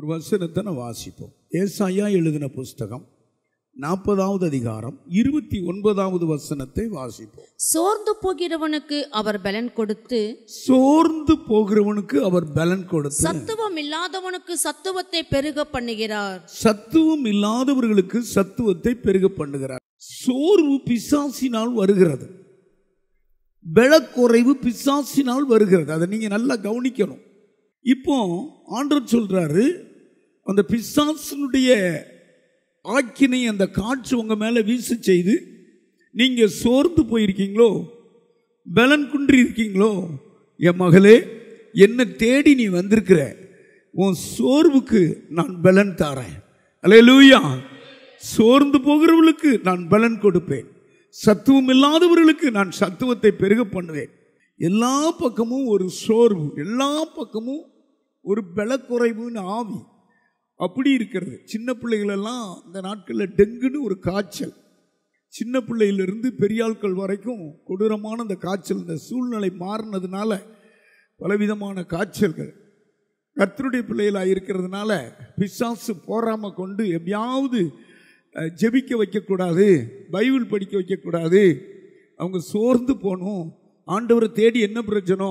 ஒரு வசனத்தை நான் வாசிப்போம். ஏசாயா எழுதின புஸ்தகம் நாற்பதாவது அதிகாரம் இருபத்தி ஒன்பதாவது வசனத்தை வாசிப்போம். சோர்ந்து போகிறவனுக்கு அவர் பலன் கொடுத்து சோர்ந்து போகிறவனுக்கு அவர் பலன் கொடுத்து. சத்துவம் இல்லாதவனுக்கு சத்துவத்தை பெருக பண்ணுகிறார். சத்துவம் இல்லாதவர்களுக்கு சத்துவத்தை பெருக பண்ணுகிறார். சோர்வு பிசாசினால் வருகிறது. பலக்குறைவு பிசாசினால் வருகிறது. அதை நீங்க நல்லா கவனிக்கணும். இப்போ ஆண்டவர் சொல்றாரு அந்த பிசாசினுடைய ஆக்கினை அந்த காற்று உங்கள் மேலே வீச செய்து நீங்கள் சோர்ந்து போயிருக்கீங்களோ பலன் குன்றி இருக்கீங்களோ என் மகளே என்னை தேடி நீ வந்திருக்கிற உன் சோர்வுக்கு நான் பலன் தாரேன். அல்லேலூயா சோர்ந்து போகிறவர்களுக்கு நான் பலன் கொடுப்பேன். சத்துவம் இல்லாதவர்களுக்கு நான் சத்துவத்தை பெருக பண்ணுவேன். எல்லா பக்கமும் ஒரு சோர்வு எல்லா பக்கமும் ஒரு பலக்குறைவுன்னு ஆவி. அப்படி இருக்கிறது. சின்ன பிள்ளைகளெல்லாம் இந்த நாட்களில் டெங்குன்னு ஒரு காய்ச்சல். சின்ன பிள்ளையிலிருந்து பெரியாட்கள் வரைக்கும் கொடூரமான இந்த காய்ச்சல் இந்த சூழ்நிலை மாறினதுனால பலவிதமான காய்ச்சல்கள். கர்த்தருடைய பிள்ளைகளாக இருக்கிறதுனால பிசாசு போறாம கொண்டு எப்படியாவது ஜெபிக்க வைக்கக்கூடாது பைபிள் படிக்க வைக்கக்கூடாது. அவங்க சோர்ந்து போகணும். ஆண்டவரை தேடி என்ன பிரச்சனை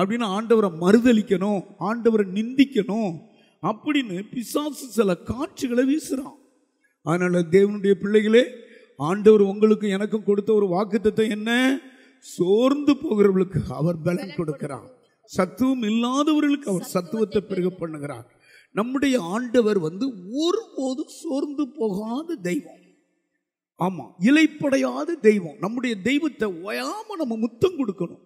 அப்படின்னு ஆண்டவரை மறுதளிக்கணும் ஆண்டவரை நிந்திக்கணும். அப்படின்னு பிசாசு சில காட்சிகளை வீசுறான். அதனால தேவனுடைய பிள்ளைகளே ஆண்டவர் உங்களுக்கு எனக்கும் கொடுத்த ஒரு வாக்குத்தத்தம் என்ன? சோர்ந்து போகிறவர்களுக்கு அவர் பலன் கொடுக்கிறார். சத்துவம் இல்லாதவர்களுக்கு அவர் சத்துவத்தை பெருக பண்ணுகிறார். நம்முடைய ஆண்டவர் வந்து ஒருபோதும் சோர்ந்து போகாத தெய்வம். ஆமா இலைப்படையாத தெய்வம். நம்முடைய தெய்வத்தை ஓயாம நம்ம முத்தம் கொடுக்கணும்.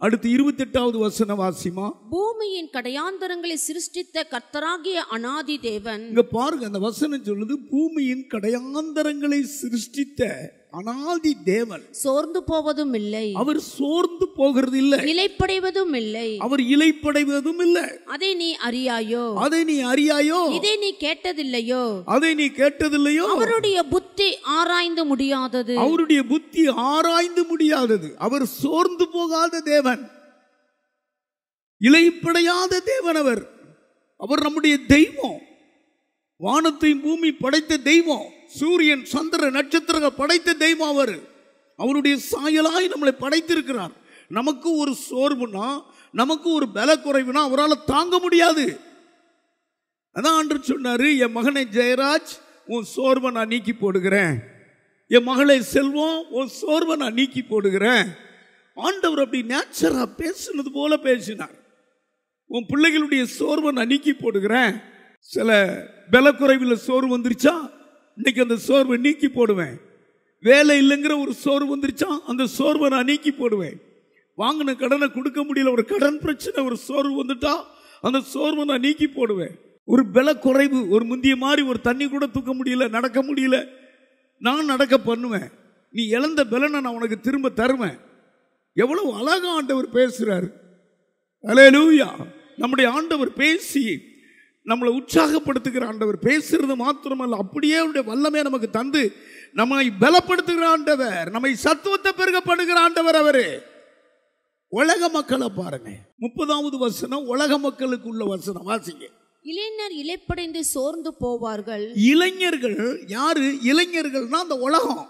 அடுத்து இருபத்தெட்டாவது வசன வாசிமா. பூமியின் கடையாந்தரங்களை சிருஷ்டித்த கர்த்தராகிய அனாதி தேவன். இங்க பாருங்க அந்த வசனம் சொல்லுது பூமியின் கடையாந்தரங்களை சிருஷ்டித்த அனாதி தேவன் சோர்ந்து போவதும் இல்லை. அவர் சோர்ந்து போகிறது இல்லை இலைப்படைவதும் இல்லை அவர் இலைப்படைவதும் இல்லை. அதை நீ அறியாயோ? அதை நீ அறியாயோ? இதை நீ கேட்டதில்லையோ? அதை நீ கேட்டதில்லையோ? அவருடைய புத்தி ஆராய்ந்து முடியாதது. அவருடைய புத்தி ஆராய்ந்து முடியாதது. அவர் சோர்ந்து போகாத தேவன். இலைப்படையாத தேவன் அவர். அவர் நம்முடைய தெய்வம். வானத்தையும் பூமி படைத்த தெய்வம். சூரியன் சந்திர நட்சத்திரங்கள் படைத்த தெய்வம் அவர். அவருடைய சாயலாய் நம்மளை படைத்திருக்கிறார். நமக்கு ஒரு சோர்வுனா நமக்கு ஒரு பல குறைவுனா அவரால் தாங்க முடியாது. அதான் அன்று சொன்னாரு என் மகனை ஜெயராஜ் உன் சோர்வை நான் நீக்கி போடுகிறேன். என் மகளை செல்வம் உன் சோர்வை நான் நீக்கி போடுகிறேன். ஆண்டவர் அப்படி நேச்சரா பேசுனது போல பேசினார். உன் பிள்ளைகளுடைய சோர்வை நான் நீக்கி போடுகிறேன். சில பலக்குறைவில் சோர்வு வந்துருச்சா? இன்னைக்கு அந்த சோர்வை நீக்கி போடுவேன். வேலை இல்லைங்கிற ஒரு சோர்வு வந்துருச்சா அந்த சோர்வை நான் நீக்கி போடுவேன். வாங்கின கடனை கொடுக்க முடியல ஒரு கடன் பிரச்சனை ஒரு சோர்வு வந்துட்டா அந்த சோர்வை நான் நீக்கி போடுவேன். ஒரு பல குறைவு ஒரு முந்திய மாதிரி ஒரு தண்ணி கூட தூக்க முடியல நடக்க முடியல. நான் நடக்க பண்ணுவேன். நீ இழந்த பலனை நான் உனக்கு திரும்ப தருவேன். எவ்வளவு அழகா ஆண்டவர் பேசுறாரு. அலேலூயா நம்முடைய ஆண்டவர் பேசி நம்மளை உற்சாகப்படுத்துகிற ஆண்டவர் பேசுறது மாத்திரமல்ல அப்படியே அவருடைய வல்லமே நமக்கு தந்து நம்மை பலப்படுத்துகிற ஆண்டவர் நம்மை சத்துவத்தை பெருகப்படுகிற ஆண்டவர் அவரு. உலக மக்களை பாருங்க. முப்பதாவது வசனம் உலக மக்களுக்கு உள்ள வசனம் வாசிங்க. இளைஞர் இலைப்படைந்து சோர்ந்து போவார்கள். இளைஞர்கள் யாரு? இளைஞர்கள்னா அந்த உலகம்.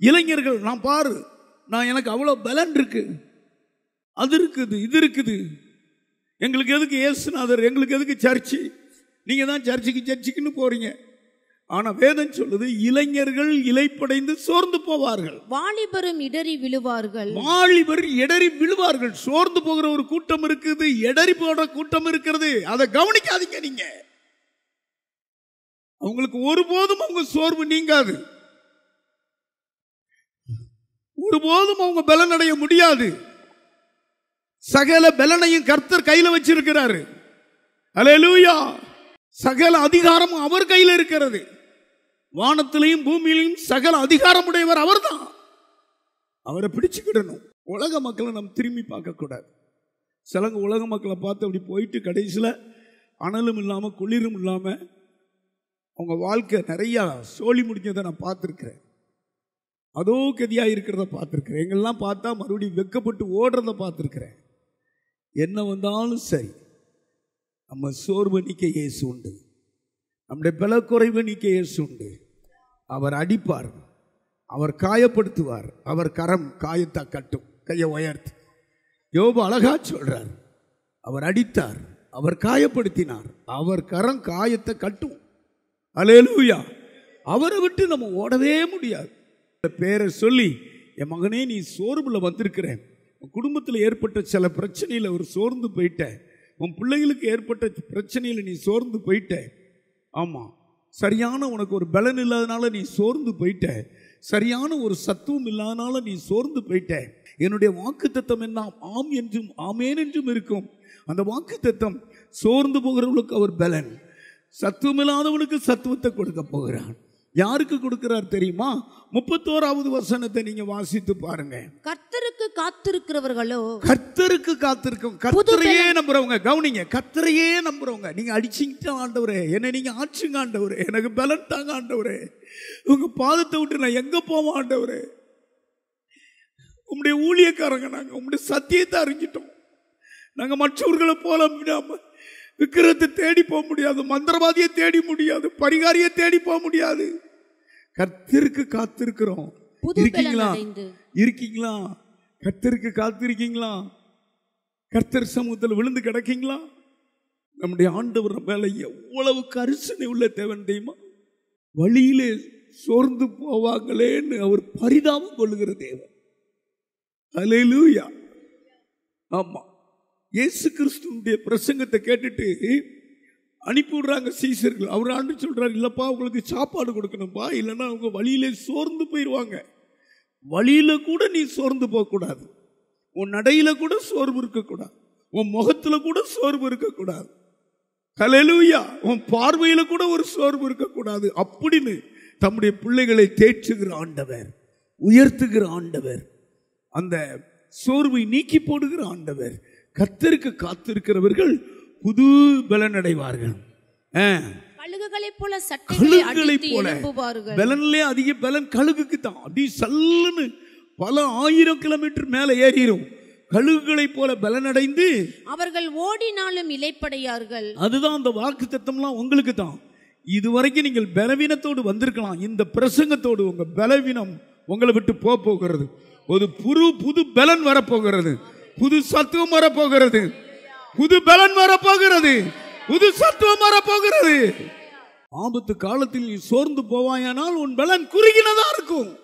இளைஞர்கள் நான் பாரு நான் எனக்கு அவ்வளோ பலன் இருக்கு. அது இருக்குது இது இருக்குது. எங்களுக்கு எதுக்கு ஏசுநாதர் எங்களுக்கு எதுக்கு சர்ச்சு? நீங்க தான் சர்ச்சுக்கு சர்ச்சுக்குன்னு போறீங்க. ஆனா வேதம் சொல்லுது இளைஞர்கள் இலைப்படைந்து சோர்ந்து போவார்கள். வாலிபரும் இடறி விழுவார்கள். வாலிபர் எடறி விழுவார்கள். சோர்ந்து போகிற ஒரு கூட்டம் இருக்குது எடறி போடுற கூட்டம் இருக்கிறது அதை கவனிக்காதீங்க நீங்க. அவங்களுக்கு ஒருபோதும் அவங்க சோர்வு நீங்காது. ஒருபோதும் அவங்க பலனடைய முடியாது. சகல பலனையும் கர்த்தர் கையில வச்சிருக்கிறாரு. அலையலூயா சகல அதிகாரமும் அவர் கையில் இருக்கிறது. வானத்திலையும் பூமியிலையும் சகல அதிகாரம் உடையவர் அவர்தான். அவரை பிடிச்சுக்கிடணும். உலக மக்களை நம்ம திரும்பி பார்க்கக்கூடாது. சிலங்க உலக மக்களை பார்த்து அப்படி போயிட்டு கடைசியில் அனலும் இல்லாமல் குளிரும் இல்லாமல் அவங்க வாழ்க்கை நிறையா சோழி முடிஞ்சதை நான் பார்த்துருக்கிறேன். அதோ கதியாக இருக்கிறத பார்த்துருக்குறேன். எங்கெல்லாம் பார்த்தா மறுபடியும் வெக்கப்பட்டு ஓடுறத பார்த்துருக்குறேன். என்ன வந்தாலும் சரி. நம்ம சோர்வு நிற்க இயேசு உண்டு. நம்முடைய பலக்குறைவு நிற்க இயேசு உண்டு. அவர் அடிப்பார். அவர் காயப்படுத்துவார். அவர் கரம் காயத்தை கட்டும். கையை உயர்த்து. யோபு அழகா சொல்றார். அவர் அடித்தார். அவர் காயப்படுத்தினார். அவர் கரம் காயத்தை கட்டும். அலேலூயா அவரை விட்டு நம்ம ஓடவே முடியாது. இந்த பேரை சொல்லி என் மகனே நீ சோர்வில் வந்திருக்கிறேன். குடும்பத்தில் ஏற்பட்ட சில பிரச்சனையில் அவர் சோர்ந்து போயிட்ட உன் பிள்ளைகளுக்கு ஏற்பட்ட பிரச்சனையில் நீ சோர்ந்து போயிட்ட. ஆமாம் சரியான உனக்கு ஒரு பலன் இல்லாதனால நீ சோர்ந்து போயிட்ட. சரியான ஒரு சத்துவம் இல்லாதனால நீ சோர்ந்து போயிட்ட. என்னுடைய வாக்கு தத்தம் என்ன? ஆம் என்றும் ஆமேன் என்றும் இருக்கும். அந்த வாக்கு தத்தம் சோர்ந்து போகிறவர்களுக்கு அவர் பலன். சத்துவம் இல்லாதவனுக்கு சத்துவத்தை கொடுக்க போகிறான். யாருக்கு கொடுக்கிறார் தெரியுமா? முப்பத்தோராவது வசனத்தை நீங்க வாசித்து பாருங்க. கர்த்தருக்கு காத்திருக்கிறவர்களோ கர்த்தருக்கு காத்திருக்கும். கர்த்தரையே நம்புறவங்க கவனிங்க கர்த்தரையே நம்புறவங்க. நீங்க அடிச்சிங்கிட்ட ஆண்டவரே என்னை நீங்க ஆச்சுங்க ஆண்டவரே எனக்கு பலன் தாங்க ஆண்டவரே. உங்க பாதத்தை விட்டு நான் எங்க போவோம் ஆண்டவரே? உம்முடைய ஊழியக்காரங்க நாங்க உம்முடைய சத்தியத்தை அறிஞ்சிட்டோம். நாங்க மற்றவர்களை போல விக்கிரத்தை தேடி போக முடியாது மந்திரவாதியை தேடி முடியாது பரிகாரியை தேடி போக முடியாது. கர்த்தருக்கு காத்திருக்கிறோம். இருக்கீங்களா? இருக்கீங்களா? கர்த்தருக்கு காத்திருக்கீங்களா? கர்த்தர் சமூகத்தில் விழுந்து கிடக்கீங்களா? நம்முடைய ஆண்டவர் மேல எவ்வளவு கரிசனை உள்ள தேவன் தெரியுமா? வழியிலே சோர்ந்து போவாங்களேன்னு அவர் பரிதாபம் கொள்ளுகிற தேவன். அலையிலூயா ஆமா. இயேசு கிறிஸ்துனுடைய பிரசங்கத்தை கேட்டுட்டு அனுப்பி விடுறாங்க சீசர்கள். அவர் ஆண்டு சொல்கிறார் இல்லைப்பா உங்களுக்கு சாப்பாடு கொடுக்கணும்ப்பா இல்லைன்னா அவங்க வழியிலே சோர்ந்து போயிடுவாங்க வழியில் கூட நீ சோர்ந்து போகக்கூடாது. உன் நடையில் கூட சோர்வு இருக்கக்கூடாது. உன் முகத்தில் கூட சோர்வு இருக்கக்கூடாது. ஹalleluya. உன் பார்வையில் கூட ஒரு சோர்வு இருக்கக்கூடாது. அப்படின்னு தம்முடைய பிள்ளைகளை தேய்ச்சுகிற ஆண்டவர் உயர்த்துகிற ஆண்டவர் அந்த சோர்வை நீக்கி போடுகிற ஆண்டவர் கர்த்தருக்கு காத்திருக்கிறவர்கள் புது பலன் அடைவார்கள். கழுகுகளைப் போல கழுகுகளைப் போல பலன்லே அதிக பலன் கழுகுக்கு தான் அப்படி சல்லுன்னு பல ஆயிரம் கிலோமீட்டர் மேலே ஏறிடும் கழுகுகளைப் போல பலனடைந்து அவர்கள் ஓடினாலும் இலைப்படையார்கள். அதுதான் அந்த வாக்கு தத்தம்லாம் உங்களுக்கு தான் இதுவரைக்கும் நீங்கள் பலவீனத்தோடு வந்திருக்கலாம். இந்த பிரசங்கத்தோடு உங்க பலவீனம் உங்களை விட்டு போக போகிறது. ஒரு புது புது பலன் வரப்போகிறது புது சத்துவம் வரப்போகிறது. புது பலன் வரப்போகிறது. புது சத்துவம் வரப்போகிறது. ஆபத்து காலத்தில் நீ சோர்ந்து போவாயானால் உன் பலன் குறுகினதா இருக்கும்.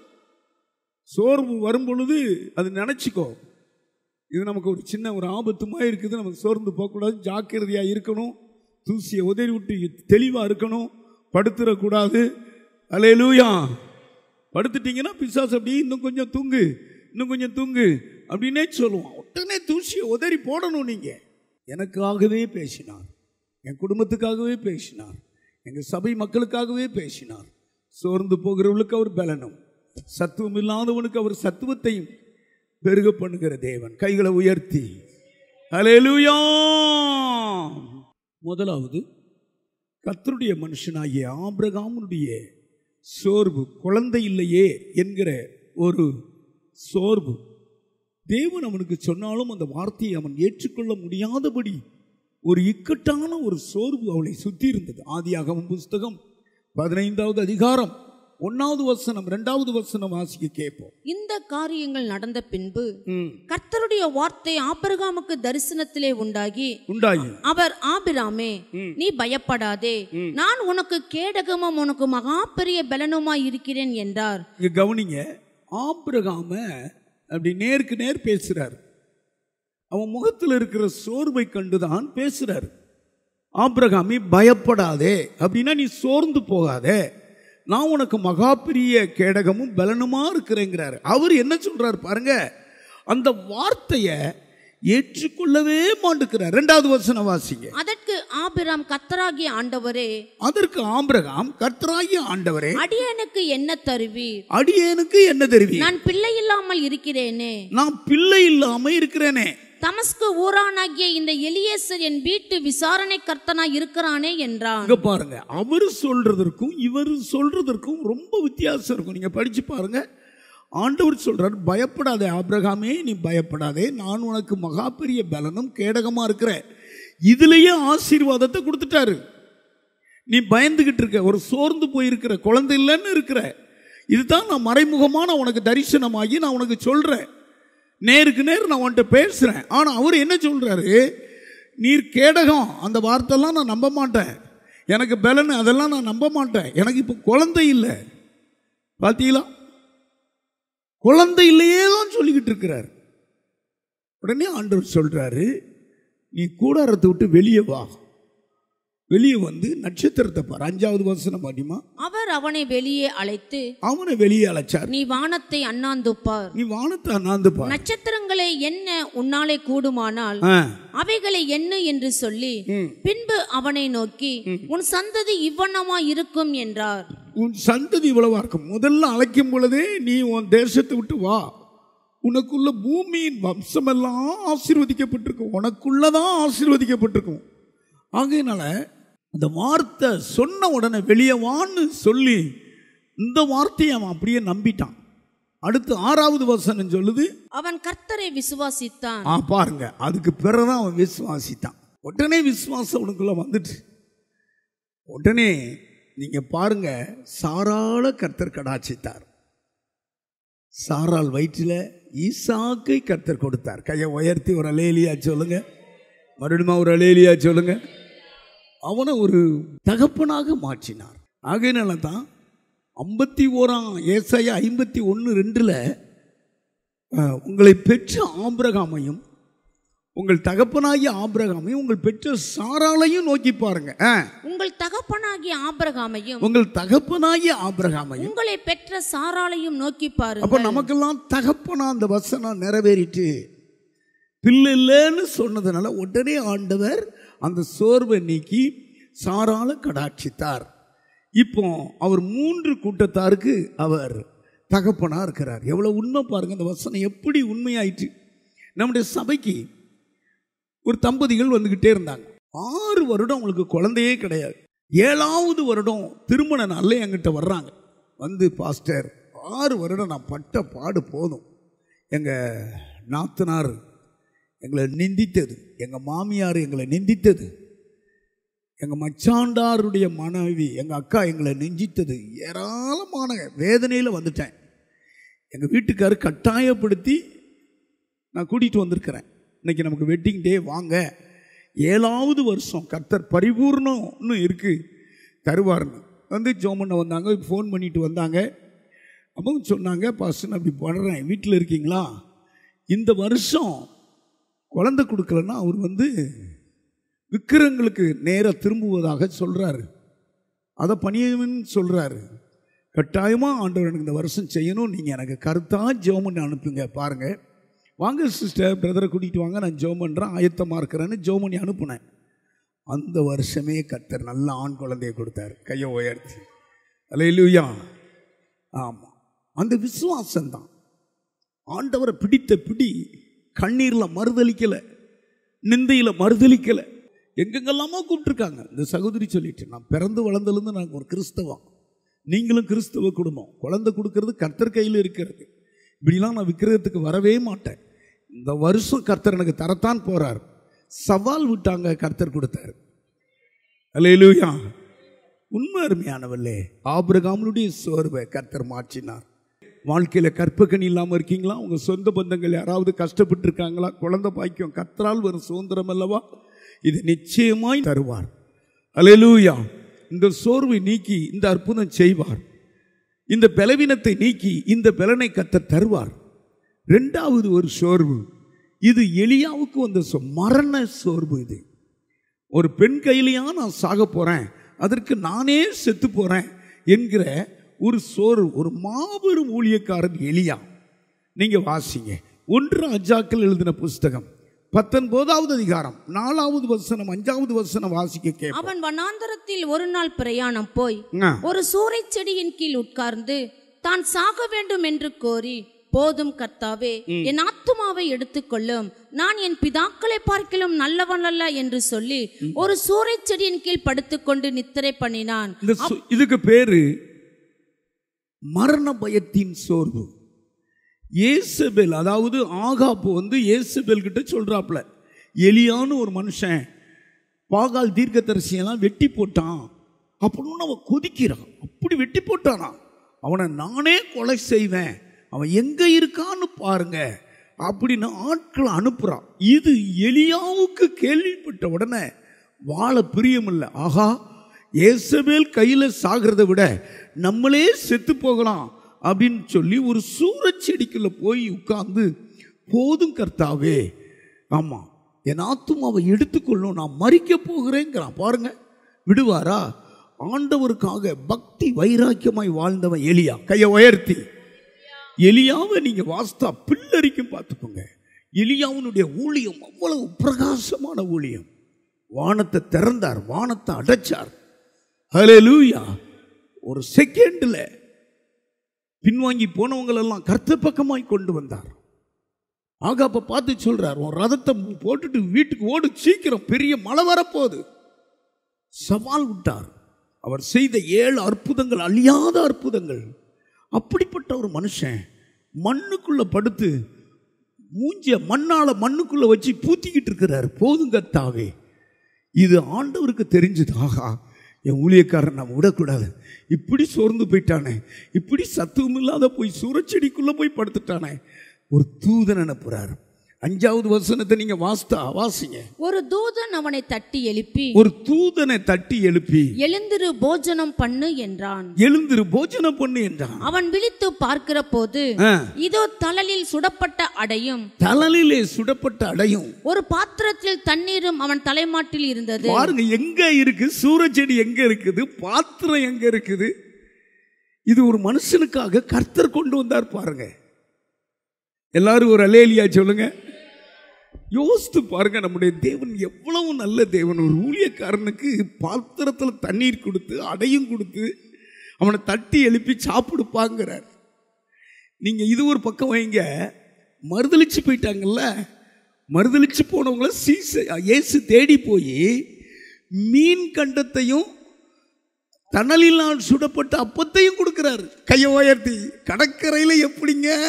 சோர்வு வரும் பொழுது அது நினைச்சிக்கோ. இது நமக்கு ஒரு சின்ன ஒரு ஆபத்துமா இருக்குது. நமக்கு சோர்ந்து போகக்கூடாது. ஜாக்கிரதையா இருக்கணும். தூசியை உதறி விட்டு தெளிவா இருக்கணும். படுத்துடக்கூடாது அலையலூயா. படுத்துட்டீங்கன்னா பிசாஸ் அப்படி இன்னும் கொஞ்சம் தூங்கு. இன்னும் கொஞ்சம் தூங்கு. அப்படின்னே சொல்லுவான். உடனே தூசியை உதறி போடணும் நீங்கள் எனக்காகவே பேசினார். என் குடும்பத்துக்காகவே பேசினார். எங்கள் சபை மக்களுக்காகவே பேசினார். சோர்ந்து போகிறவளுக்கு அவர் பலனும் சத்துவம் இல்லாதவனுக்கு அவர் சத்துவத்தையும் பெருக பண்ணுகிற தேவன். கைகளை உயர்த்தி. அலையலுயா முதலாவது கத்தருடைய மனுஷனாகிய ஆபிரகாமனுடைய சோர்வு குழந்தை இல்லையே என்கிற ஒரு சோர்வு. தேவன் அவனுக்கு சொன்னாலும் அந்த வார்த்தையை அவன் ஏற்றுக்கொள்ள முடியாதபடி ஒரு இக்கட்டான ஒரு சோர்வு அவளை சுத்தி இருந்தது ஆதியாகமம் புஸ்தகம் பதினைந்தாவது அதிகாரம் ஒன்னாவது வசனம் ரெண்டாவது வசனம் வாசிக்க கேட்போம். இந்த காரியங்கள் நடந்த பின்பு. கர்த்தருடைய வார்த்தை ஆபிரகாமுக்கு தரிசனத்திலே உண்டாகி உண்டாகி. அவர் ஆபிராமே நீ பயப்படாதே நான் உனக்கு கேடகமும் உனக்கு மகா பெரிய பலனுமாய் இருக்கிறேன் என்றார். கவனிங்க ஆபிரகாம அப்படி நேருக்கு நேர் பேசுகிறார் அவன் முகத்தில் இருக்கிற சோர்வை கண்டுதான் பேசுகிறார் ஆப்ரகாமி பயப்படாதே அப்படின்னா நீ சோர்ந்து போகாதே. நான் உனக்கு மகா பெரிய கேடகமும் பலனுமா இருக்கிறேங்கிறார். அவர் என்ன சொல்கிறார் பாருங்க அந்த வார்த்தையை ஏற்றுக்கொள்ளவே மாட்டுக்கிறார். ரெண்டாவது வசனம் வாசிங்க. அதற்கு ஆபிராம் கர்த்தராகிய ஆண்டவரே அதற்கு ஆபிரகாம் கர்த்தராகிய ஆண்டவரே அடியனுக்கு என்ன தருவீர்? அடியேனுக்கு என்ன தெரிவி நான் பிள்ளை இல்லாமல் இருக்கிறேனே. நான் பிள்ளை இல்லாம இருக்கிறேனே. தமஸ்கு ஊரானாகிய இந்த எலியேசர் என் வீட்டு விசாரணை கர்த்தனாய் இருக்கிறானே என்றான். இங்க பாருங்க அவர் சொல்றதற்கும் இவர் சொல்றதற்கும் ரொம்ப வித்தியாசம் இருக்கும். நீங்க படிச்சு பாருங்க. ஆண்டவர் சொல்கிறார் பயப்படாதே ஆப்ரகாமே நீ பயப்படாதே. நான் உனக்கு மகா பெரிய பலனும் கேடகமாக இருக்கிறேன். இதுலேயே ஆசீர்வாதத்தை கொடுத்துட்டாரு. நீ பயந்துக்கிட்டு இருக்க ஒரு சோர்ந்து போயிருக்கிற குழந்தை இல்லைன்னு இருக்கிற. இதுதான் நான் மறைமுகமான உனக்கு தரிசனமாகி நான் உனக்கு சொல்கிறேன் நேருக்கு நேர் நான் உன்கிட்ட பேசுகிறேன் ஆனால் அவர் என்ன சொல்கிறாரு நீர் கேடகம். அந்த வார்த்தைலாம் நான் நம்ப மாட்டேன். எனக்கு பலன் அதெல்லாம் நான் நம்ப மாட்டேன். எனக்கு இப்போ குழந்தை இல்லை. பார்த்தீங்களா குழந்தை இல்லையே தான் சொல்லிக்கிட்டு இருக்கிறார். உடனே ஆண்டவர் சொல்றாரு நீ கூடாரத்தை விட்டு வெளியே வா. வெளியே வந்து நட்சத்திரத்தை பாரு. அஞ்சாவது வசனம் பாட்டிமா அவர் அவனை வெளியே அழைத்து அவனை வெளியே அழைச்சார். நீ வானத்தை அண்ணாந்துப்பார் நீ வானத்தை அண்ணாந்து பார். நட்சத்திரங்களை என்ன உன்னாலே கூடுமானால் அவைகளை என்ன என்று சொல்லி. பின்பு அவனை நோக்கி உன் சந்ததி இவ்வண்ணமா இருக்கும் என்றார். உன் சந்ததி இவ்வளவா இருக்கும். முதல்ல அழைக்கும் பொழுதே நீ உன் தேசத்தை விட்டு வா. உனக்குள்ள பூமியின் வம்சமெல்லாம் ஆசீர்வதிக்கப்பட்டிருக்கும் உனக்குள்ளதான் ஆசீர்வதிக்கப்பட்டிருக்கும். ஆகையினால அந்த வார்த்தை சொன்ன உடனே வெளியே வான்னு சொல்லி இந்த வார்த்தையை அவன் அப்படியே நம்பிட்டான். அடுத்து ஆறாவது வசனம் சொல்லுது? அவன் கர்த்தரை விசுவாசித்தான். ஆ பாருங்க. அதுக்கு பிறகுதான் அவன் விசுவாசித்தான். உடனே விசுவாசம் உனக்குள்ள வந்துட்டு. உடனே நீங்கள் பாருங்க சாராள கர்த்தர் கடாச்சித்தார் சாரால் வயிற்றில் ஈசாக்கை கர்த்தர் கொடுத்தார். கையை உயர்த்தி ஒரு அலேலியா சொல்லுங்க. மறுபடியும் ஒரு அலேலியா சொல்லுங்க. அவனை ஒரு தகப்பனாக மாற்றினார். ஆகையினால தான் ஐம்பத்தி ஓராம் ஏசாயா ஐம்பத்தி ஒன்று ரெண்டில் உங்களை பெற்ற ஆம்பிரகாமையும் உங்கள் தகப்பனாகிய ஆபிரகாமையும் உங்கள் பெற்ற சாராளையும் நோக்கி பாருங்க. உங்கள் தகப்பனாகிய ஆபிரகாமையும் உங்கள் தகப்பனாகிய ஆபிரகாமையும். உங்களை பெற்ற சாராளையும் நோக்கி பாருங்க அப்ப நமக்கெல்லாம் தகப்பனா அந்த வசனம் நிறைவேறிட்டு பிள்ளை இல்லைன்னு சொன்னதுனால உடனே ஆண்டவர் அந்த சோர்வை நீக்கி சாரால கடாட்சித்தார். இப்போ அவர் மூன்று கூட்டத்தாருக்கு அவர் தகப்பனா இருக்கிறார். எவ்வளவு உண்மை பாருங்க இந்த வசனம் எப்படி உண்மையாயிற்று. நம்முடைய சபைக்கு ஒரு தம்பதிகள் வந்துக்கிட்டே இருந்தாங்க. ஆறு வருடம் அவங்களுக்கு குழந்தையே கிடையாது. ஏழாவது வருடம் திருமண நாளில் என்கிட்ட வர்றாங்க. வந்து பாஸ்டர் ஆறு வருடம் நான் பட்ட பாடு போதும். எங்கள் நாத்தனார் எங்களை நிந்தித்தது எங்கள் மாமியார் எங்களை நிந்தித்தது எங்கள் மச்சாண்டாருடைய மனைவி எங்கள் அக்கா எங்களை நெஞ்சித்தது ஏராளமான வேதனையில் வந்துட்டேன். எங்கள் வீட்டுக்காரர் கட்டாயப்படுத்தி நான் கூட்டிகிட்டு வந்திருக்கிறேன். இன்னைக்கு நமக்கு வெட்டிங் டே வாங்க. ஏழாவது வருஷம் கர்த்தர் பரிபூர்ணம்னு இருக்குது தருவார்னு வந்து ஜோமண்ண வந்தாங்க ஃபோன் பண்ணிட்டு வந்தாங்க. அப்போ சொன்னாங்க பாஸ்டர் அப்படி பண்ணுறேன் வீட்டில் இருக்கீங்களா? இந்த வருஷம் குழந்தை கொடுக்கலன்னா அவர் வந்து விக்கிரங்களுக்கு நேராக திரும்புவதாக சொல்கிறாரு அதை பணியன்னு சொல்கிறாரு கட்டாயமாக ஆண்டவர் எனக்கு இந்த வருஷம் செய்யணும். நீங்கள் எனக்கு கருத்தாக ஜெபம் அனுப்புங்க பாருங்கள் வாங்க சிஸ்டர் பிரதரை கூட்டிகிட்டு வாங்க. நான் ஜோம் பண்ணுறேன் ஆயத்தமாக இருக்கிறேன்னு ஜெபம் பண்ணி அனுப்புனேன். அந்த வருஷமே கர்த்தர் நல்ல ஆண் குழந்தைய கொடுத்தாரு. கையை உயர்த்தி. அல்லேலூயா ஆமாம் அந்த விசுவாசம்தான். ஆண்டவரை பிடித்த பிடி கண்ணீரில் மறுதளிக்கலை நிந்தையில் மறுதளிக்கலை எங்கெங்கெல்லாமோ கூப்பிட்டுருக்காங்க. இந்த சகோதரி சொல்லிட்டு நான் பிறந்து வளர்ந்துலேருந்து நாங்கள் ஒரு கிறிஸ்தவம் நீங்களும் கிறிஸ்தவ குடும்பம். குழந்தை கொடுக்கறது கர்த்தர் கையில் இருக்கிறது. இப்படிலாம் நான் விக்கிரகத்துக்கு வரவே மாட்டேன். இந்த வருஷம் கர்த்தர் எனக்கு தரத்தான் போறார். சவால் விட்டாங்க கர்த்தர் கொடுத்தார். அல்லேலூயா உண்மை அருமையானவல்லே ஆபிரகாமனுடைய சோர்வை கர்த்தர் மாற்றினார். வாழ்க்கையில் கற்பக்கணி இல்லாமல் இருக்கீங்களா? உங்கள் சொந்த பந்தங்கள் யாராவது கஷ்டப்பட்டு இருக்காங்களா குழந்தை பாய்க்கும் கர்த்தரால் வரும் சுதந்திரம் அல்லவா? இது நிச்சயமாய் தருவார். அல்லேலூயா இந்த சோர்வை நீக்கி இந்த அற்புதம் செய்வார். இந்த பலவீனத்தை நீக்கி இந்த பலனை கர்த்தர் தருவார். ரெண்டாவது ஒரு சோர்வு. இது எலியாவுக்கு வந்த மரண சோர்வு இது. ஒரு பெண் கையிலையா நான் சாக போறேன் அதற்கு நானே செத்து போறேன் என்கிற ஒரு சோர்வு ஒரு மாபெரும் ஊழியக்காரன் எலியா. நீங்க வாசிங்க. ஒன்று அஜாக்கள் எழுதின புஸ்தகம். பத்தொன்பதாவது அதிகாரம் நாலாவது வசனம் அஞ்சாவது வசனம் வாசிக்க அவன் வனாந்தரத்தில் ஒரு நாள் பிரயாணம் போய். ஒரு சூறைச் செடியின் கீழ் உட்கார்ந்து தான் சாக வேண்டும் என்று கோரி போதும் கர்த்தாவே என் ஆத்துமாவை எடுத்துக்கொள்ளும். நான் என் பிதாக்களை பார்க்கிலும் நல்லவன் அல்ல என்று சொல்லி ஒரு சூறைச் செடியின் கீழ் படுத்துக்கொண்டு நித்திரை பண்ணினான். இதுக்கு பேரு மரண பயத்தின் சோர்வு. ஏசபேல் அதாவது ஆகாப்பு வந்து ஏசபேல் கிட்ட சொல்றாப்ல எலியான்னு ஒரு மனுஷன் பாகால் தீர்க்கதரிசியெல்லாம் வெட்டி போட்டான். அப்படின்னு அவன் கொதிக்கிறான். அப்படி வெட்டி போட்டானா? அவனை நானே கொலை செய்வேன். அவன் எங்கே இருக்கான்னு பாருங்க. அப்படின்னு ஆட்களை அனுப்புகிறான் இது எலியாவுக்கு கேள்விப்பட்ட உடனே வாழ பிரியமில்லை. ஆஹா ஏசபேல் கையில் சாகிறத விட நம்மளே செத்து போகலாம் அப்படின்னு சொல்லி ஒரு சூறச்செடிக்குள்ள போய் உட்கார்ந்து போதும் கர்த்தாவே ஆமாம் என் ஆத்துமாவை எடுத்துக்கொள்ளும் நான் மறிக்க போகிறேங்கிறான். பாருங்க விடுவாரா? ஆண்டவருக்காக பக்தி வைராக்கியமாய் வாழ்ந்தவன் எலியா. கையை உயர்த்தி. எலியாவை நீங்கள் வாஸ்தா பில்லரிக்கும் பார்த்துக்கோங்க. எலியாவினுடைய ஊழியம் அவ்வளவு பிரகாசமான ஊழியம். வானத்தை திறந்தார் வானத்தை அடைச்சார். ஹalleluya ஒரு செகண்டில் பின்வாங்கி போனவங்களெல்லாம் கர்த்த பக்கமாய் கொண்டு வந்தார். ஆக அப்போ பார்த்து சொல்கிறார் உன் ரதத்தை போட்டுட்டு வீட்டுக்கு ஓடு சீக்கிரம் பெரிய மழை வரப்போகுது. சவால் விட்டார். அவர் செய்த ஏழு அற்புதங்கள் அழியாத அற்புதங்கள். அப்படிப்பட்ட ஒரு மனுஷன் மண்ணுக்குள்ளே படுத்து மூஞ்ச மண்ணால் மண்ணுக்குள்ளே வச்சு பூத்திக்கிட்டு இருக்கிறார். போதுங்கத்தாவே இது ஆண்டவருக்கு தெரிஞ்சது. ஆகா என் ஊழியக்காரன் நம்ம விடக்கூடாது. இப்படி சோர்ந்து போயிட்டானே. இப்படி சத்துவம் இல்லாத போய் சூறச்செடிக்குள்ள போய் படுத்துட்டானே. ஒரு தூதன் அனுப்புகிறார் அஞ்சாவது வசனத்தை நீங்க வாஸ்தா வாசிங்க. ஒரு தூதன் அவனை தட்டி எழுப்பி ஒரு தூதனை தட்டி எழுப்பி எழுந்திரு போஜனம் பண்ணு என்றான். எழுந்திரு போஜனம் பண்ணு என்றான். அவன் விழித்து பார்க்கிற போது இதோ தழலில் சுடப்பட்ட அடையும். தழலிலே சுடப்பட்ட அடையும். ஒரு பாத்திரத்தில் தண்ணீரும் அவன் தலைமாட்டில் இருந்தது. பாருங்க எங்க இருக்கு? சூரச்செடி எங்க இருக்குது? பாத்திரம் எங்க இருக்குது? இது ஒரு மனுஷனுக்காக கர்த்தர் கொண்டு வந்தார் பாருங்க. எல்லாரும் ஒரு அலேலியா சொல்லுங்க. யோசித்து பாருங்க நம்முடைய தேவன் எவ்வளவு நல்ல தேவன். ஒரு ஊழியக்காரனுக்கு பாத்திரத்தில் தண்ணீர் கொடுத்து அடையும் கொடுத்து அவனை தட்டி எழுப்பி சாப்பிடுப்பாங்கிறார். நீங்கள் இது ஒரு பக்கம் வைங்க. மறுதளிச்சு போயிட்டாங்கல்ல? மறுதளிச்சு போனவங்கள சீச ஏசு தேடி போய் மீன் கண்டத்தையும் தணலினால் சுடப்பட்ட அப்பத்தையும் கொடுக்குறாரு. கையை உயர்த்தி கடற்கரையில் எப்படிங்க?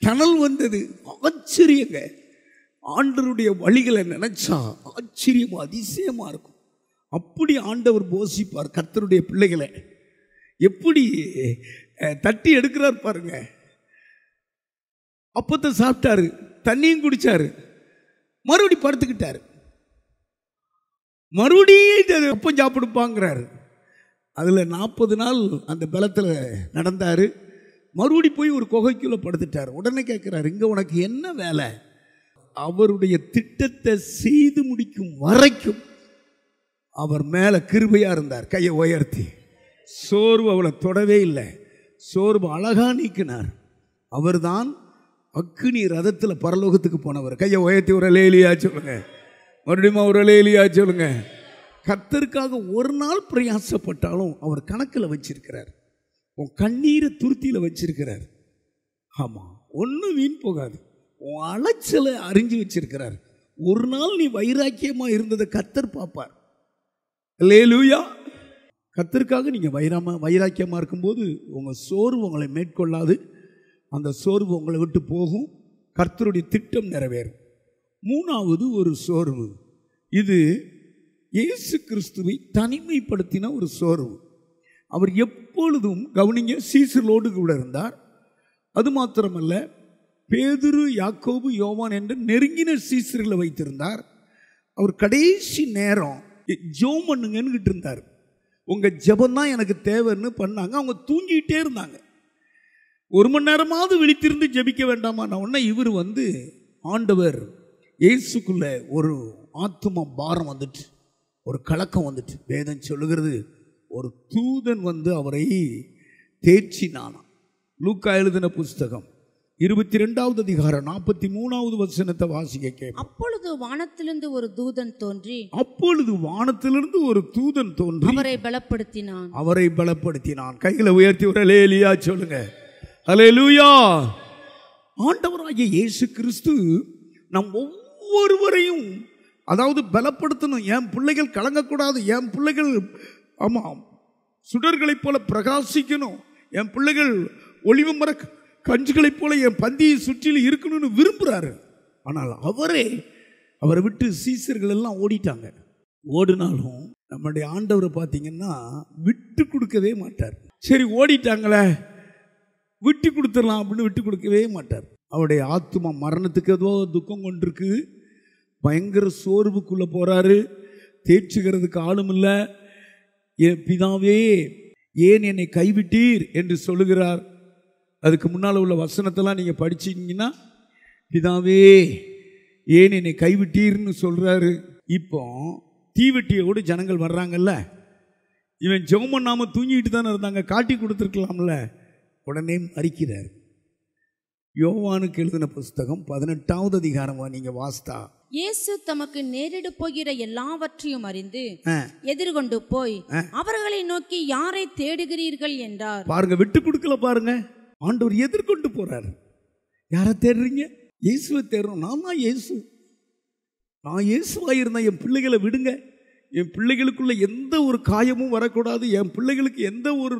தணல் வந்தது. ஆச்சரியங்க. ஆண்டவருடைய வழிகளை நினைச்சா ஆச்சரியம் அதிசயமாக இருக்கும். அப்படி ஆண்டவர் போசிப்பார் கர்த்தருடைய பிள்ளைகளை. எப்படி தட்டி எடுக்கிறார் பாருங்க. அப்பத்தை சாப்பிட்டாரு தண்ணியும் குடிச்சாரு மறுபடி படுத்துக்கிட்டாரு. மறுபடியும் இது சாப்பிடுப்பாங்கிறாரு. அதில் நாற்பது நாள் அந்த பலத்தில் நடந்தார். மறுபடி போய் ஒரு குகைக்குள்ளே படுத்துட்டார். உடனே கேட்குறாரு இங்கே உனக்கு என்ன வேலை? அவருடைய திட்டத்தை செய்து முடிக்கும் வரைக்கும் அவர் மேலே கிருபையாக இருந்தார் கையை உயர்த்தி. சோர்வு அவளை தொடவே இல்லை. சோர்வு அழகா நீக்கினார். அவர்தான் அக்னி ரதத்தில் பரலோகத்துக்கு போனவர். கையை உயர்த்தி ஒரு லேலியா சொல்லுங்க. மறுபடியும் ஒரு லேலியா சொல்லுங்க. கத்தருக்காக ஒரு நாள் பிரயாசப்பட்டாலும் அவர் கணக்கில் வச்சிருக்கிறார். உன் கண்ணீரை துருத்தியில் வச்சிருக்கிறார். ஆமாம் ஒன்றும் வீண் போகாது. உன் அலைச்சலை அறிஞ்சு வச்சிருக்கிறார். ஒரு நாள் நீ வைராக்கியமாக இருந்ததை கத்தர் பார்ப்பார். லேலூயா கத்தருக்காக நீங்கள் வைராம வைராக்கியமாக இருக்கும்போது உங்கள் சோர்வு உங்களை மேற்கொள்ளாது. அந்த சோர்வு உங்களை விட்டு போகும். கர்த்தருடைய திட்டம் நிறைவேறும். மூணாவது ஒரு சோர்வு. இது இயேசு கிறிஸ்துவை தனிமைப்படுத்தின ஒரு சோர்வு. அவர் எப்பொழுதும் கவனிங்க சீசலோடு கூட இருந்தார். அது மாத்திரமல்ல பேதுரு யாக்கோபு யோவான் என்று நெருங்கின சீசர்களை வைத்திருந்தார். அவர் கடைசி நேரம் ஜோம் பண்ணுங்கன்னு இருந்தார். உங்கள் ஜெபம் தான் எனக்கு தேவைன்னு பண்ணாங்க. அவங்க தூங்கிக்கிட்டே இருந்தாங்க. ஒரு மணி நேரமாவது விழித்திருந்து ஜெபிக்க வேண்டாமா நான் உடனே இவர் வந்து ஆண்டவர் இயேசுக்குள்ள ஒரு ஆத்தும பாரம் வந்துட்டு ஒரு கலக்கம் வந்துட்டு. வேதம் சொல்லுகிறது ஒரு தூதன் வந்து அவரை தேர்ச்சினானாம் லூக்கா எழுதின புஸ்தகம். இருபத்தி ரெண்டாவது அதிகாரம் நாற்பத்தி மூணாவது வசனத்தை வாசிக்க கேட்போம் அப்பொழுது வானத்திலிருந்து ஒரு தூதன் தோன்றி அப்பொழுது வானத்திலிருந்து ஒரு தூதன் தோன்றி அவரை பலப்படுத்தினான். அவரை பலப்படுத்தினான். கைகளை உயர்த்தி ஒரு லேலியா சொல்லுங்க. அலேலூயா ஆண்டவராகிய இயேசு கிறிஸ்து நம் ஒவ்வொருவரையும் அதாவது பலப்படுத்தணும். என் பிள்ளைகள் கலங்கக்கூடாது என் பிள்ளைகள் ஆமாம் சுடர்களைப் போல பிரகாசிக்கணும். என் பிள்ளைகள் ஒளிவு மர கஞ்சுகளைப் போல என் பந்தியை சுற்றிலும் இருக்கணும்னு விரும்புகிறாரு ஆனால் அவரே அவரை விட்டு சீசர்கள் எல்லாம் ஓடிட்டாங்க. ஓடினாலும் நம்முடைய ஆண்டவரை பார்த்தீங்கன்னா விட்டு கொடுக்கவே மாட்டார். சரி ஓடிட்டாங்களே விட்டு கொடுத்துடலாம் அப்படின்னு விட்டு கொடுக்கவே மாட்டார். அவருடைய ஆத்மா மரணத்துக்கு ஏதோ துக்கம் கொண்டிருக்கு. பயங்கர சோர்வுக்குள்ளே போகிறாரு தேய்ச்சுக்கிறதுக்கு ஆளும் இல்லை. என் பிதாவே ஏன் என்னை கைவிட்டீர் என்று சொல்லுகிறார். அதுக்கு முன்னால் உள்ள வசனத்தெல்லாம் நீங்கள் படிச்சீங்கன்னா பிதாவே ஏன் என்னை கைவிட்டீர்னு சொல்கிறாரு இப்போ தீவெட்டியோடு ஜனங்கள் வர்றாங்கல்ல. இவன் ஜெபம் பண்ணாம தூங்கிட்டு தானே இருந்தாங்க காட்டி கொடுத்துருக்கலாம்ல. உடனே மறிக்கிறார். யோவானுக்கு எழுதின புஸ்தகம் பதினெட்டாவது அதிகாரமா நீங்க வாஸ்தா இயேசு தமக்கு நேரிட போகிற எல்லாவற்றையும் அறிந்து எதிர்கொண்டு போய் அவர்களை நோக்கி யாரை தேடுகிறீர்கள் என்றார். பாருங்க விட்டு கொடுக்கல பாருங்க. ஆண்டவர் எதிர்கொண்டு போறாரு. யாரை தேடுறீங்க? இயேசுவை தேடுறோம். நான் தான் இயேசு. நான் இயேசுவாக இருந்தேன் என் பிள்ளைகளை விடுங்க. என் பிள்ளைகளுக்குள்ள எந்த ஒரு காயமும் வரக்கூடாது. என் பிள்ளைகளுக்கு எந்த ஒரு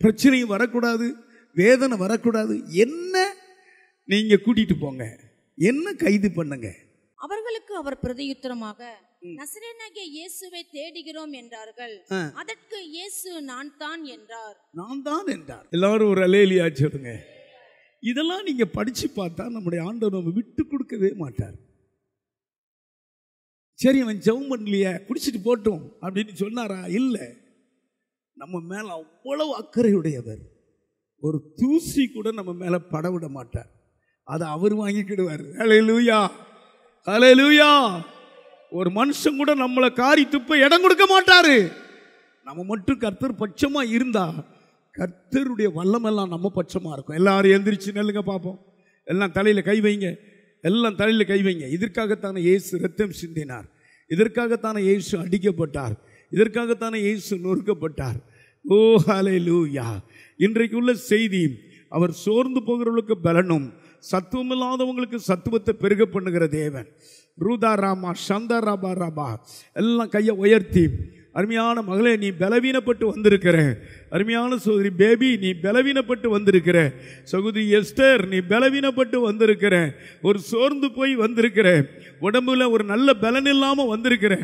பிரச்சனையும் வரக்கூடாது. வேதனை வரக்கூடாது. என்ன நீங்க கூட்டிட்டு போங்க. என்ன கைது பண்ணுங்க. அவர்களுக்கு அவர் பிரதியுத்தரமாக நசரேனாகிய இயேசுவை தேடுகிறோம் என்றார்கள். ஆ. அதற்கு இயேசு நான் தான் என்றார். நான் தான் என்றார். எல்லாரும் ஒரு அலேலியா சொல்லுங்க. இதெல்லாம் நீங்க படிச்சு பார்த்தா நம்முடைய ஆண்டவர் நம்ம விட்டு கொடுக்கவே மாட்டார். சரி அவன் ஜெபம் பண்ணலையே குடிச்சிட்டு போட்டும் அப்படின்னு சொன்னாரா? இல்லை. நம்ம மேல அவ்வளவு அக்கறையுடையவர். ஒரு தூசி கூட நம்ம மேல பட விட மாட்டார். அதை அவர் வாங்கிக்கிடுவார். ஹalleluya ஹalleluya ஒரு மனுஷன் கூட நம்மளை காரி துப்ப இடம் கொடுக்க மாட்டாரு. நம்ம மட்டும் கர்த்தர் பட்சமாக இருந்தா கர்த்தருடைய வல்லமெல்லாம் நம்ம பட்சமாக இருக்கும். எல்லாரும் எந்திரிச்சு நெல்லுங்க பார்ப்போம் எல்லாம் தலையில் கை வைங்க. எல்லாம் தலையில் கை வைங்க. இதற்காகத்தானே இயேசு ரத்தம் சிந்தினார். இதற்காகத்தானே இயேசு அடிக்கப்பட்டார். இதற்காகத்தானே இயேசு நொறுக்கப்பட்டார். ஓ ஹalleluya. இன்றைக்கு உள்ள செய்தி அவர் சோர்ந்து போகிறவர்களுக்கு பலனும் சத்துவம் இல்லாதவங்களுக்கு சத்துவத்தை பெருக பண்ணுகிற தேவன். ரூதா ராமா சந்தா ராபா ராபா எல்லாம் கையை உயர்த்தி அருமையான மகளே நீ பலவீனப்பட்டு வந்திருக்கிற. அருமையான சகோதரி பேபி நீ பலவீனப்பட்டு வந்திருக்கிற. சகோதரி எஸ்டர் நீ பலவீனப்பட்டு வந்திருக்கிற. ஒரு சோர்ந்து போய் வந்திருக்கிற. உடம்புல ஒரு நல்ல பலன் இல்லாமல் வந்திருக்கிற.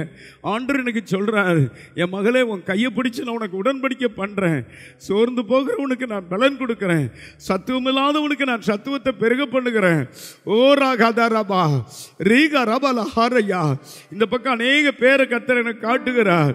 ஆண்டர் எனக்கு சொல்கிறாரு என் மகளே உன் கையை பிடிச்சி நான் உனக்கு உடன்படிக்கை பண்ணுறேன் சோர்ந்து போகிறவனுக்கு நான் பலன் கொடுக்குறேன். சத்துவம் இல்லாதவனுக்கு நான் சத்துவத்தை பெருக பண்ணுகிறேன். ஓ ராகாதா ரபா ரீகா ரபா லஹாரையா இந்த பக்கம் அநேக பேரை கத்தர் எனக்கு காட்டுகிறார்.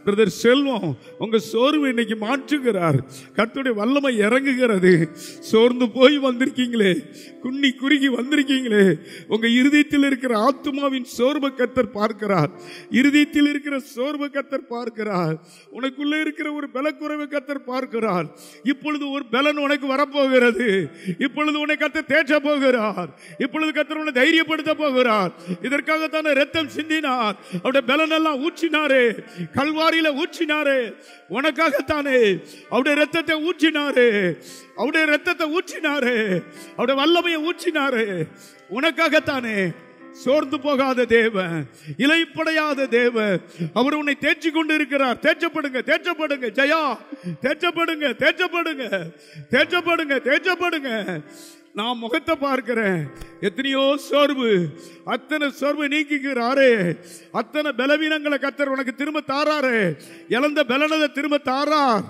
பிரதர் செல்வம் உங்க சோர்வு இன்னைக்கு மாற்றுகிறார். கத்துடைய வல்லமை இறங்குகிறது. சோர்ந்து போய் வந்திருக்கீங்களே. குன்னி குறுகி வந்திருக்கீங்களே. உங்க இருதயத்தில் இருக்கிற ஆத்துமாவின் சோர்வை கத்தர் பார்க்கிறார். இருதயத்தில் இருக்கிற சோர்வை கத்தர் பார்க்கிறார். உனக்குள்ள இருக்கிற ஒரு பலக்குறைவை கத்தர் பார்க்கிறார். இப்பொழுது ஒரு பலன் உனக்கு வரப்போகிறது. இப்பொழுது உன்னை கத்தர் தேற்ற போகிறார். இப்பொழுது கத்தர் உன்னை தைரியப்படுத்த போகிறார். இதற்காகத்தானே ரத்தம் சிந்தினார். அவருடைய பலன் எல்லாம் ஊற்றினாரே கல்வாரியில ஊற்றினாரு. உனக்காகத்தானே. அவருடைய ரத்தத்தை ஊற்றினாரு. அவருடைய ரத்தத்தை ஊற்றினாரு. அவருடைய வல்லமையை ஊற்றினாரு. உனக்காகத்தானே. சோர்ந்து போகாத தேவன் இலைப்படையாத தேவன் அவர் உன்னை தேய்ச்சி கொண்டு இருக்கிறார் தேய்ச்சப்படுங்க தேய்ச்சப்படுங்க ஜெயா. தேய்ச்சப்படுங்க தேய்ச்சப்படுங்க தேய்ச்சப்படுங்க தேய்ச்சப்படுங்க நான் முகத்தை பார்க்கிறேன். எத்தனையோ சோர்வு அத்தனை சோர்வு நீக்கிக்கிறாரே அத்தனை பலவீனங்களை கத்தர் உனக்கு திரும்ப தாராரு. இழந்த பலனதை திரும்ப தாரார்.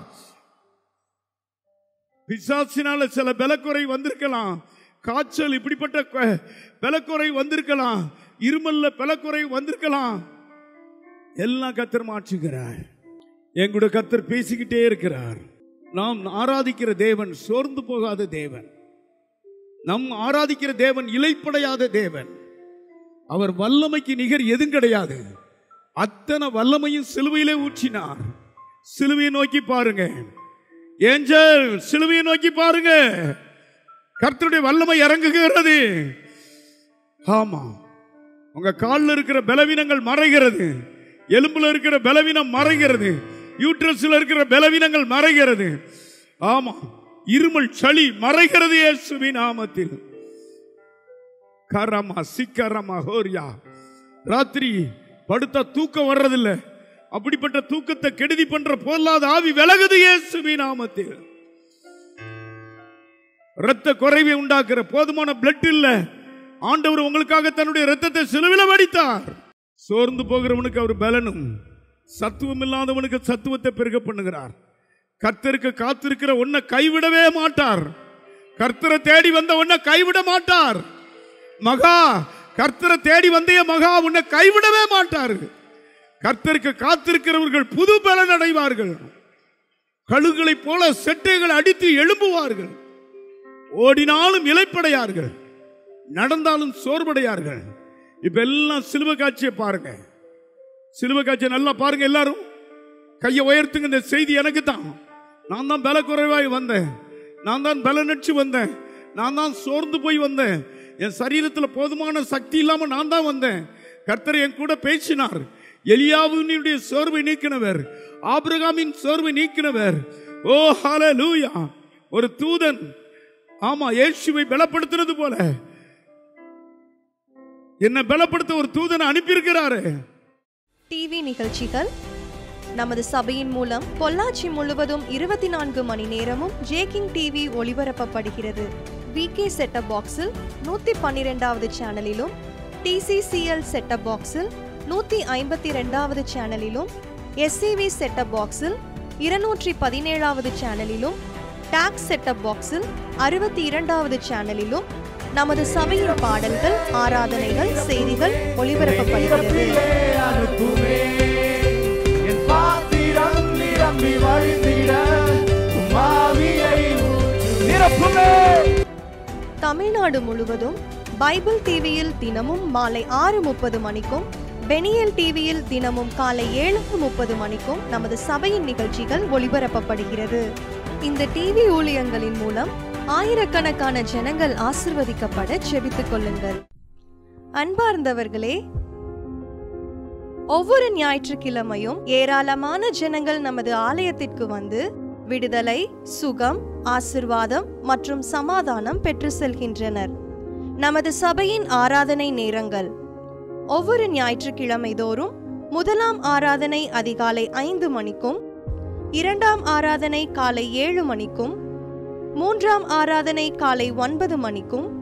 பிசாசினால சில பலக்குறை வந்திருக்கலாம். காய்ச்சல் இப்படிப்பட்ட பலக்குறை வந்திருக்கலாம். இருமல்ல பலக்குறை வந்திருக்கலாம். எல்லாம் கத்தர் மாற்றுகிறார். எங்களுடைய கத்தர் பேசிக்கிட்டே இருக்கிறார். நாம் ஆராதிக்கிற தேவன் சோர்ந்து போகாத தேவன். நம் ஆராதிக்கிற தேவன் இலைப்படையாத தேவன். அவர் வல்லமைக்கு நிகர் எதுவும் கிடையாது. அத்தனை வல்லமையும் சிலுவையிலே ஊற்றினார். சிலுவையை நோக்கி பாருங்க. ஏஞ்சல் சிலுவையை நோக்கி பாருங்க. கர்த்தருடைய வல்லமை இறங்குகிறது. ஆமா. உங்க காலில் இருக்கிற பலவீனங்கள் மறைகிறது. எலும்புல இருக்கிற பலவீனம் மறைகிறது. யூட்ரஸ்ல இருக்கிற பலவீனங்கள் மறைகிறது. ஆமா. இருமல் சளி மறைகிறது இயேசுவி நாமத்தில். கரமா சிக்கரமா ஹோரியா. ராத்திரி படுத்தா தூக்கம் வர்றதில்ல. அப்படிப்பட்ட தூக்கத்தை கெடுதி பண்ற பொருளாத ஆவி விலகுது இயேசுவி நாமத்தில். இரத்த குறைவை உண்டாக்குற போதுமான பிளட் இல்ல. ஆண்டவர் உங்களுக்காக தன்னுடைய ரத்தத்தை சிலுவில வடித்தார். சோர்ந்து போகிறவனுக்கு அவர் பலனும் சத்துவம் இல்லாதவனுக்கு சத்துவத்தை பெருக பண்ணுகிறார். கர்த்தருக்கு காத்திருக்கிற உன்னை கைவிடவே மாட்டார். கர்த்தரை தேடி வந்த உன்னை கைவிட மாட்டார். மகா கர்த்தரை தேடி வந்தே மகா உன்னை கைவிடவே மாட்டார். கர்த்தருக்கு காத்திருக்கிறவர்கள் புது பலன் அடைவார்கள். கழுகுகளைப் போல செட்டைகள் அடித்து எழும்புவார்கள். ஓடினாலும் இலைப்படையார்கள் நடந்தாலும் சோர்வடையார்கள். இப்ப எல்லாம் சிலுவை காட்சியை பாருங்க. சிலுவ காட்சியை நல்லா பாருங்க எல்லாரும். கையை உயர்த்துங்க இந்த செய்தி எனக்கு தான். நான் தான் பல குறைவாய் வந்தேன். நான் தான் பலனற்று வந்தேன். நான் தான் சோர்ந்து போய் வந்தேன். என் சரீரத்தில் போதுமான சக்தி இல்லாமல் நான் தான் வந்தேன். கர்த்தர் என் கூட பேசினார். எலியாவினுடைய சோர்வை நீக்கினவர். ஆபிரகாமின் சோர்வை நீக்கினவர். ஓ ஹalleluya. ஒரு தூதன். ஆமா இயேசுவை பலப்படுத்துறது போல. என்ன பலப்படுத்த ஒரு தூதனை அனுப்பியிருக்கிறாரு. டிவி நிகழ்ச்சிகள் நமது சபையின் மூலம் பொள்ளாச்சி முழுவதும் இருபத்தி நான்கு மணி நேரமும் ஜேகிங் டிவி ஒளிபரப்பப்படுகிறது. விகே செட்டப் பாக்ஸில் நூற்றி பன்னிரெண்டாவது சேனலிலும் டிசிசிஎல் செட்டப் பாக்ஸில் நூற்றி ஐம்பத்தி ரெண்டாவது சேனலிலும் எஸ்சிவி செட்டப் பாக்ஸில் இருநூற்றி பதினேழாவது சேனலிலும் டாக்ஸ் செட்டப் பாக்ஸில் அறுபத்தி இரண்டாவது சேனலிலும் நமது சபையின் பாடல்கள் ஆராதனைகள் செய்திகள் ஒளிபரப்பப்படுகிறது. நிரம்பி வழிந்திட. நிரப்புமே. தமிழ்நாடு முழுவதும் பைபிள் டிவியில் தினமும் மாலை ஆறு முப்பது மணிக்கும் பெனியல் டிவியில் தினமும் காலை ஏழு முப்பது மணிக்கும் நமது சபையின் நிகழ்ச்சிகள் ஒளிபரப்பப்படுகிறது. இந்த டிவி ஊழியங்களின் மூலம் ஆயிரக்கணக்கான ஜனங்கள் ஆசிர்வதிக்கப்பட செபித்துக் கொள்ளுங்கள். அன்பார்ந்தவர்களே ஒவ்வொரு ஞாயிற்றுக்கிழமையும் ஏராளமான ஜனங்கள் நமது ஆலயத்திற்கு வந்து விடுதலை சுகம் ஆசிர்வாதம் மற்றும் சமாதானம் பெற்று செல்கின்றனர். நமது சபையின் ஆராதனை நேரங்கள். ஒவ்வொரு ஞாயிற்றுக்கிழமை தோறும் முதலாம் ஆராதனை அதிகாலை ஐந்து மணிக்கும் இரண்டாம் ஆராதனை காலை ஏழு மணிக்கும் மூன்றாம் ஆராதனை காலை ஒன்பது மணிக்கும்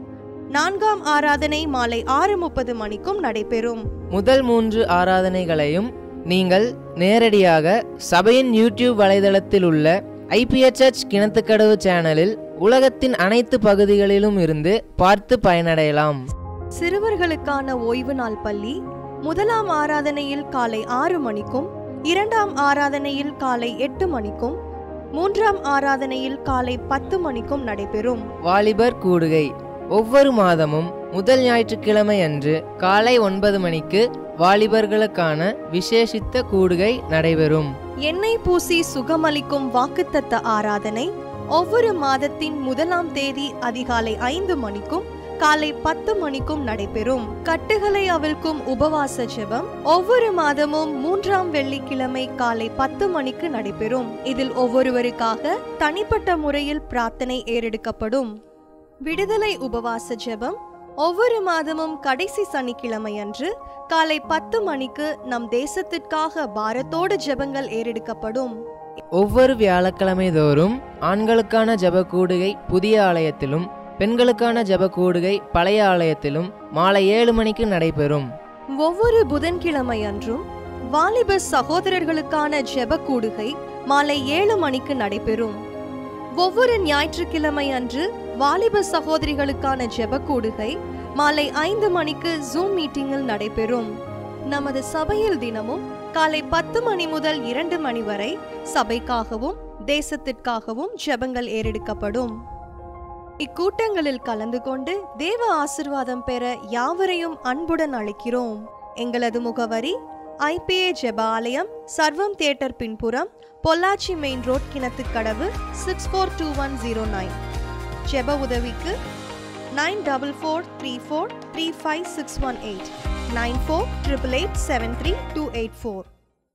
நான்காம் ஆராதனை மாலை ஆறு முப்பது மணிக்கும் நடைபெறும். முதல் மூன்று ஆராதனைகளையும் நீங்கள் நேரடியாக சபையின் யூடியூப் வலைதளத்தில் உள்ள ஐபிஎச்எச் கிணத்துக்கடவு சேனலில் உலகத்தின் அனைத்து பகுதிகளிலும் இருந்து பார்த்து பயனடையலாம். சிறுவர்களுக்கான ஓய்வு நாள் பள்ளி முதலாம் ஆராதனையில் காலை ஆறு மணிக்கும் இரண்டாம் ஆராதனையில் காலை எட்டு மணிக்கும் மூன்றாம் ஆராதனையில் காலை பத்து மணிக்கும் நடைபெறும். வாலிபர் கூடுகை. ஒவ்வொரு மாதமும் முதல் ஞாயிற்றுக்கிழமை அன்று காலை ஒன்பது மணிக்கு வாலிபர்களுக்கான விசேஷித்த கூடுகை நடைபெறும். எண்ணெய் பூசி சுகமளிக்கும் வாக்குத்தத்த ஆராதனை ஒவ்வொரு மாதத்தின் முதலாம் தேதி அதிகாலை ஐந்து மணிக்கும் காலை பத்து மணிக்கும் நடைபெறும். கட்டுகளை அவிழ்க்கும் உபவாச ஜெபம் ஒவ்வொரு மாதமும் மூன்றாம் வெள்ளிக்கிழமை காலை பத்து மணிக்கு நடைபெறும். இதில் ஒவ்வொருவருக்காக தனிப்பட்ட முறையில் பிரார்த்தனை ஏறெடுக்கப்படும். விடுதலை உபவாச ஜெபம் ஒவ்வொரு மாதமும் கடைசி சனிக்கிழமை அன்று காலை பத்து மணிக்கு நம் தேசத்திற்காக பாரத்தோடு ஜெபங்கள் ஏறெடுக்கப்படும். ஒவ்வொரு வியாழக்கிழமை தோறும் ஆண்களுக்கான ஜெப கூடுகை புதிய ஆலயத்திலும் பெண்களுக்கான ஜெப கூடுகை பழைய ஆலயத்திலும் மாலை ஏழு மணிக்கு நடைபெறும். ஒவ்வொரு புதன்கிழமை அன்றும் வாலிப சகோதரர்களுக்கான ஜெப கூடுகை மாலை ஏழு மணிக்கு நடைபெறும். ஒவ்வொரு ஞாயிற்றுக்கிழமை அன்று வாலிப சகோதரிகளுக்கான ஜெபக்கூடுகை கூடுகை மாலை ஐந்து மணிக்கு ஜூம் மீட்டிங்கில் நடைபெறும். நமது சபையில் தினமும் காலை பத்து மணி முதல் இரண்டு மணி வரை சபைக்காகவும் தேசத்திற்காகவும் ஜெபங்கள் ஏறெடுக்கப்படும். இக்கூட்டங்களில் கலந்து கொண்டு தேவ ஆசிர்வாதம் பெற யாவரையும் அன்புடன் அழைக்கிறோம். எங்களது முகவரி ஐபிஏ ஜெப ஆலயம் சர்வம் தியேட்டர் பின்புறம் Pollachi main road Kinathukadavu six four two one zero nine. ஜெப உதவிக்கு nine double four three four three five six one eight nine four triple eight seven three two eight four